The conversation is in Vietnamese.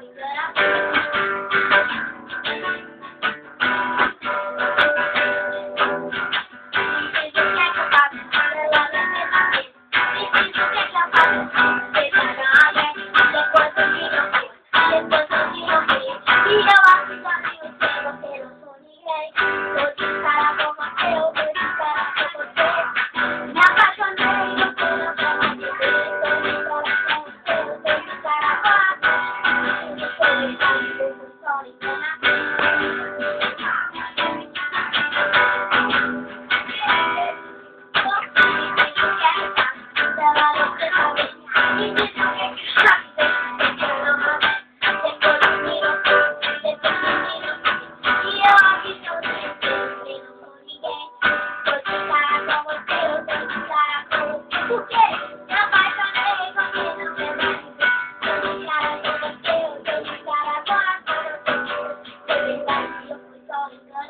going good.